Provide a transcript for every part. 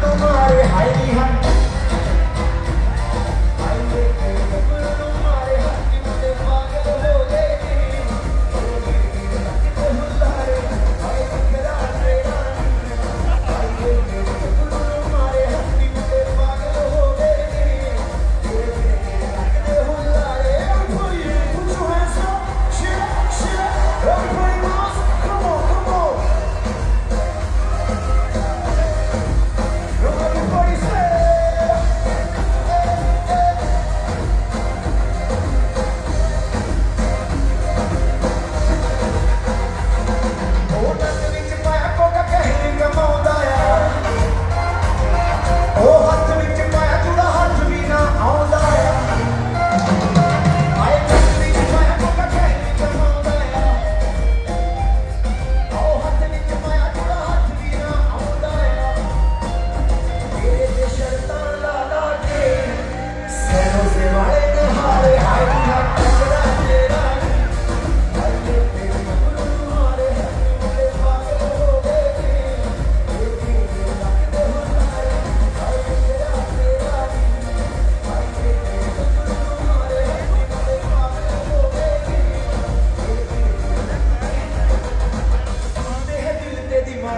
तुम्हारे high high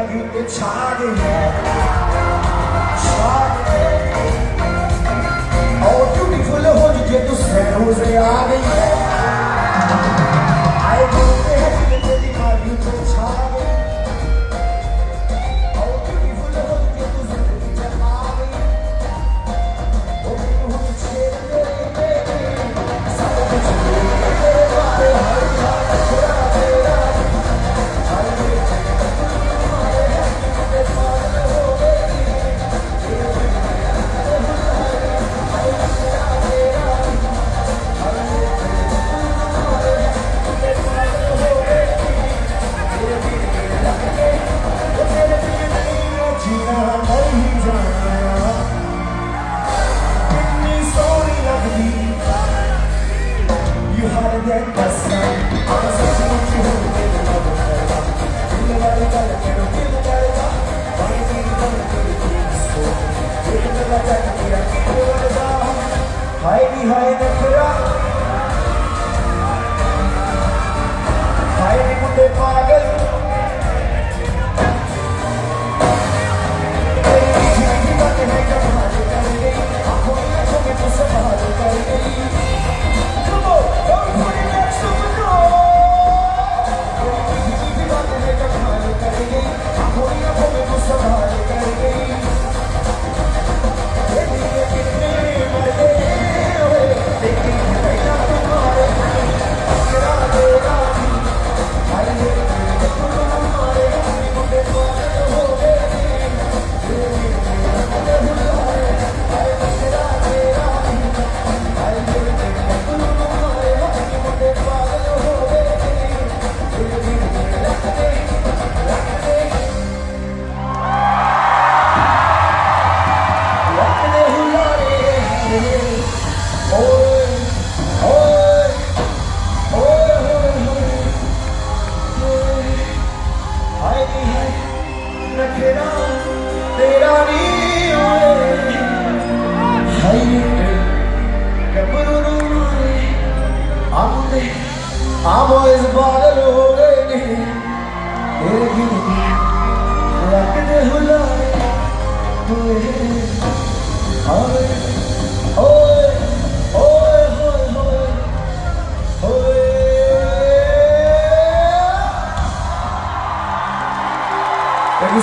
you can target Oh, you can pull a hold, you get to behind नहीं है नखरा तेरा नहीं होए ഹൈറ്റ് ഗബറുമായി ആമോദേ ആമോ ഇസ് ബാദൽ ഹോ ഗയേ നേ മേരെ ദിൽ മേ ലഗ്തേ ഹുലാ ഹുലേ ആവേ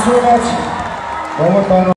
so much.